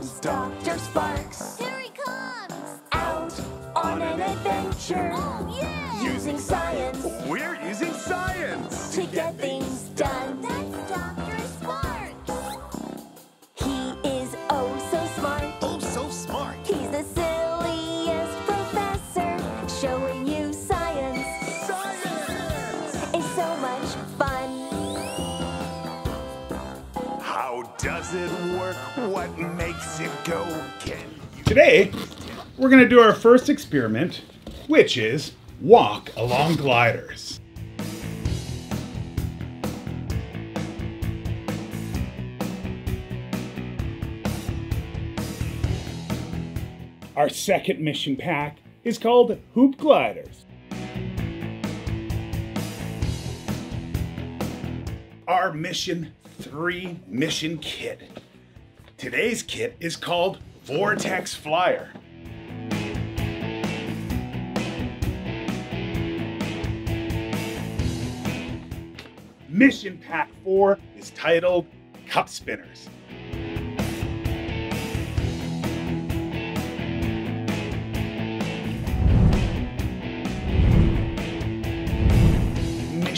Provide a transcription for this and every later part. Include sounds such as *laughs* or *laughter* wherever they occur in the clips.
Here comes Dr. Sparks. Here he comes! Out on an adventure. Oh, yeah! Using science We're using science. to get things done. Does it work? What makes it go? Can you? Today, we're going to do our first experiment, which is walk along gliders. Our second mission pack is called Hoop Gliders. Our mission 3 mission kit. Today's kit is called Vortex Flyer. Mission Pack 4 is titled Cup Spinners.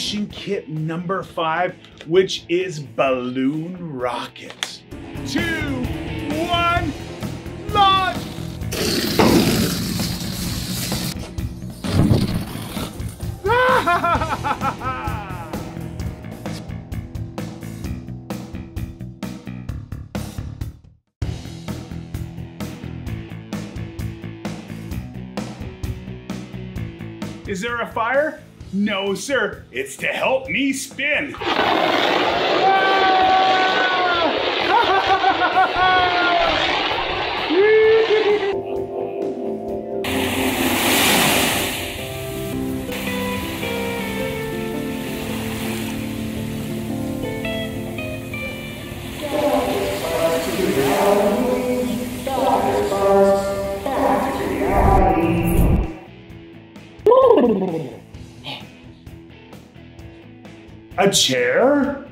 Kit number 5, which is Balloon Rockets. Two, one, launch! *laughs* Is there a fire? No, sir. It's to help me spin. *laughs* A chair?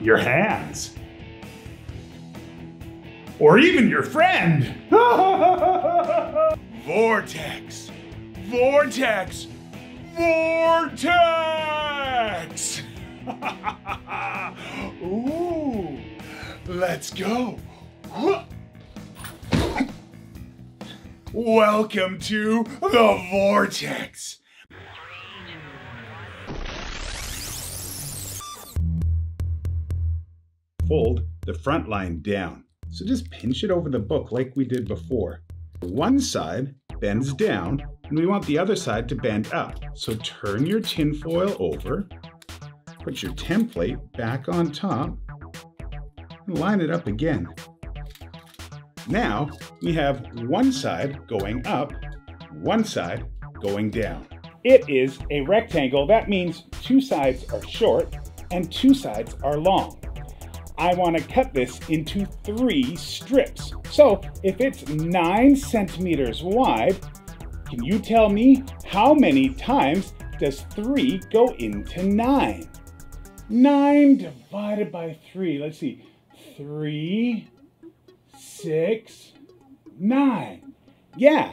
Your hands? Or even your friend? *laughs* Vortex! Vortex! Vortex! *laughs* Ooh, let's go. *laughs* Welcome to the Vortex. Fold the front line down. So just pinch it over the book like we did before. One side bends down and we want the other side to bend up. So turn your tinfoil over, put your template back on top, and line it up again. Now we have one side going up, one side going down. It is a rectangle. That means two sides are short and two sides are long. I want to cut this into three strips. So if it's nine centimeters wide, can you tell me how many times does three go into nine? Nine divided by three, let's see, three, six, nine. Yeah,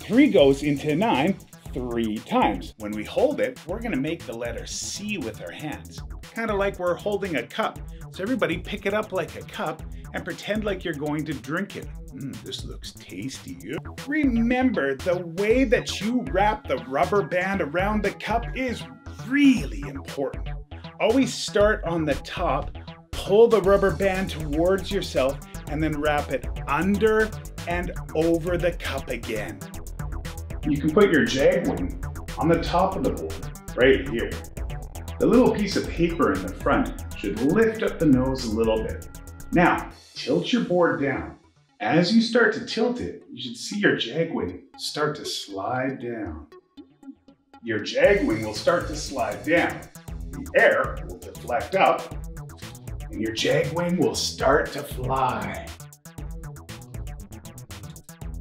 three goes into nine three times. When we hold it, we're gonna make the letter C with our hands, kind of like we're holding a cup. So everybody pick it up like a cup and pretend like you're going to drink it. Mm, this looks tasty. Remember, the way that you wrap the rubber band around the cup is really important. Always start on the top, pull the rubber band towards yourself, and then wrap it under and over the cup again. You can put your Jagwing on the top of the board, right here. The little piece of paper in the front should lift up the nose a little bit. Now, tilt your board down. As you start to tilt it, you should see your Jagwing start to slide down. Your Jagwing will start to slide down. The air will deflect up, and your Jagwing will start to fly.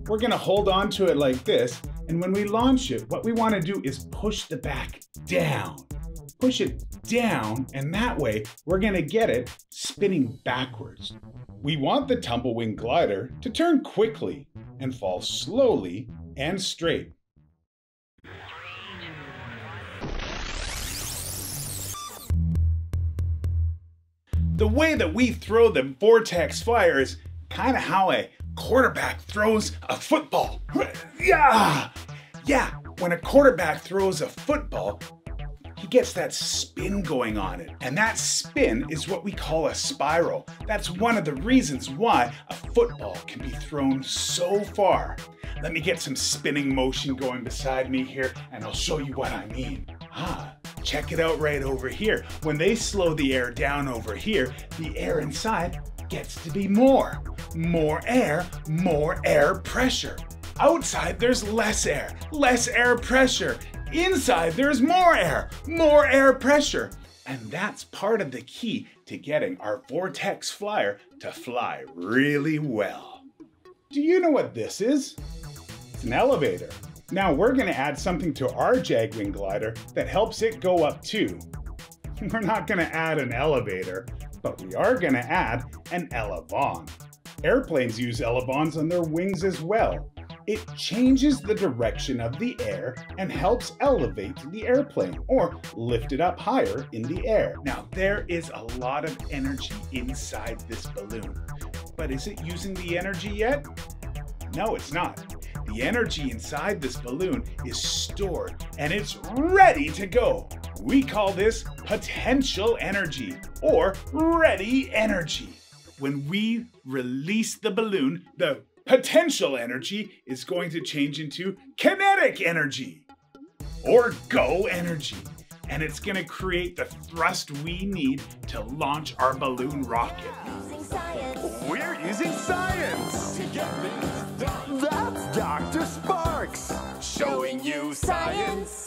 We're gonna hold on to it like this, and when we launch it, what we wanna do is push the back down. Push it down, and that way, we're gonna get it spinning backwards. We want the tumblewing glider to turn quickly and fall slowly and straight. The way that we throw the vortex flyer is kind of how a quarterback throws a football. *laughs* Yeah! Yeah, when a quarterback throws a football, he gets that spin going on it. And that spin is what we call a spiral. That's one of the reasons why a football can be thrown so far. Let me get some spinning motion going beside me here, and I'll show you what I mean. Ah, check it out right over here. When they slow the air down over here, the air inside gets to be more. More air, more air pressure. Outside, there's less air, less air pressure. Inside, there's more air, more air pressure. And that's part of the key to getting our Vortex Flyer to fly really well. Do you know what this is? It's an elevator. Now we're going to add something to our Jagwing glider that helps it go up too. *laughs* We're not going to add an elevator, but we are going to add an elevon. Airplanes use elevons on their wings as well. It changes the direction of the air and helps elevate the airplane or lift it up higher in the air. Now, there is a lot of energy inside this balloon, but is it using the energy yet? No, it's not. The energy inside this balloon is stored and it's ready to go. We call this potential energy or ready energy. When we release the balloon, the potential energy is going to change into kinetic energy or go energy. And it's going to create the thrust we need to launch our balloon rocket. We're using science. That's Dr. Sparks showing you science.